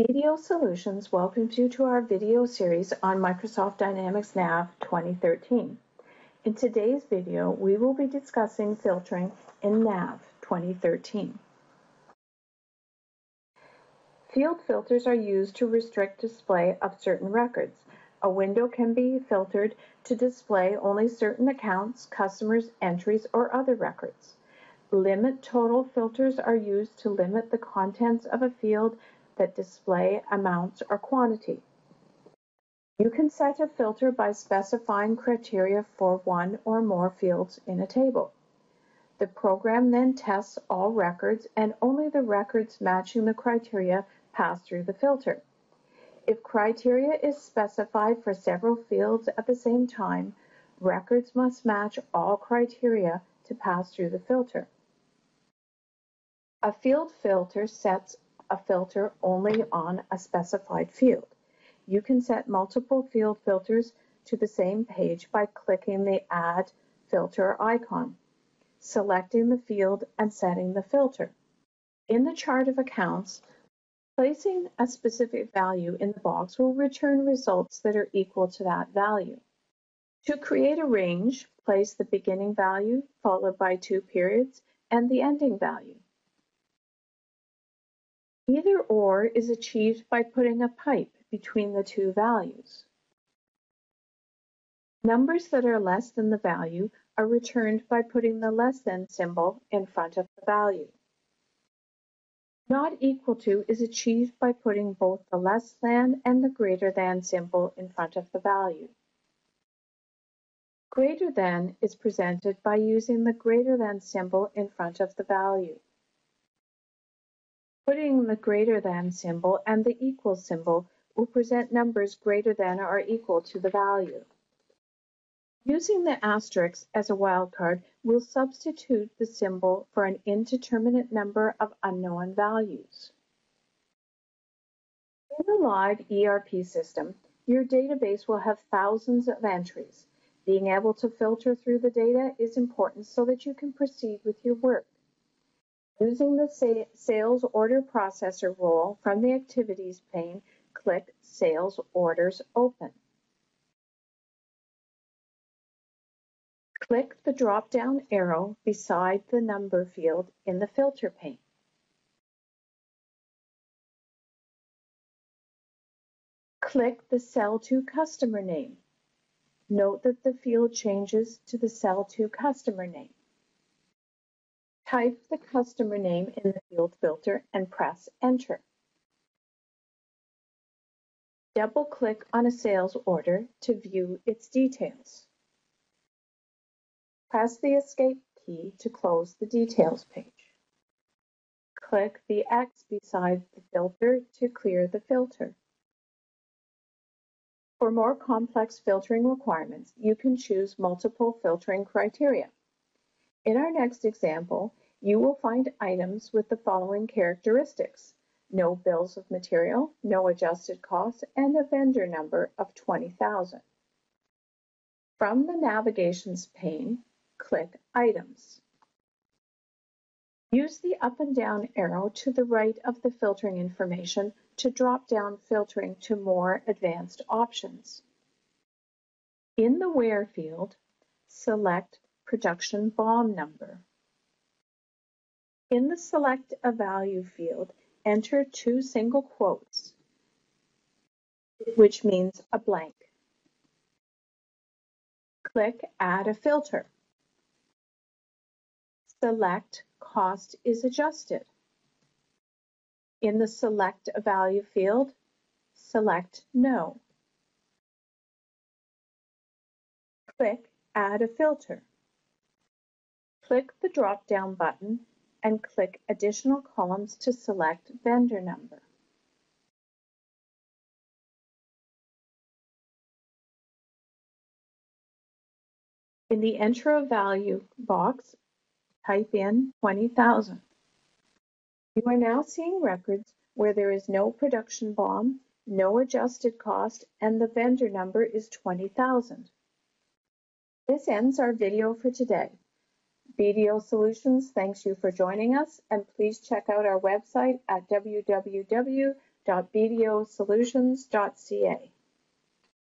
BDO Solutions welcomes you to our video series on Microsoft Dynamics NAV 2013. In today's video, we will be discussing filtering in NAV 2013. Field filters are used to restrict display of certain records. A window can be filtered to display only certain accounts, customers, entries, or other records. Limit total filters are used to limit the contents of a field that display amounts or quantity. You can set a filter by specifying criteria for one or more fields in a table. The program then tests all records and only the records matching the criteria pass through the filter. If criteria is specified for several fields at the same time, records must match all criteria to pass through the filter. A field filter sets a filter only on a specified field. You can set multiple field filters to the same page by clicking the Add Filter icon, selecting the field and setting the filter. In the chart of accounts, placing a specific value in the box will return results that are equal to that value. To create a range, place the beginning value followed by two periods and the ending value. Either or is achieved by putting a pipe between the two values. Numbers that are less than the value are returned by putting the less than symbol in front of the value. Not equal to is achieved by putting both the less than and the greater than symbol in front of the value. Greater than is presented by using the greater than symbol in front of the value. Putting the greater than symbol and the equal symbol will present numbers greater than or equal to the value. Using the asterisk as a wildcard will substitute the symbol for an indeterminate number of unknown values. In a live ERP system, your database will have thousands of entries. Being able to filter through the data is important so that you can proceed with your work. Using the Sales Order Processor role from the Activities pane, click Sales Orders Open. Click the drop-down arrow beside the number field in the filter pane. Click the Sell-to Customer Name. Note that the field changes to the Sell-to Customer Name. Type the customer name in the field filter and press Enter. Double-click on a sales order to view its details. Press the Escape key to close the details page. Click the X beside the filter to clear the filter. For more complex filtering requirements, you can choose multiple filtering criteria. In our next example, you will find items with the following characteristics. No bills of material, no adjusted costs, and a vendor number of 20,000. From the Navigations pane, click Items. Use the up and down arrow to the right of the filtering information to drop down filtering to more advanced options. In the Where field, select Production BOM number. In the Select a Value field, enter two single quotes, which means a blank. Click Add a filter. Select Cost is adjusted. In the Select a Value field, select No. Click Add a filter. Click the drop-down button and click Additional Columns to select Vendor Number. In the Enter a Value box, type in 20,000. You are now seeing records where there is no production BOM, no adjusted cost, and the vendor number is 20,000. This ends our video for today. BDO Solutions thanks you for joining us, and please check out our website at www.bdosolutions.ca.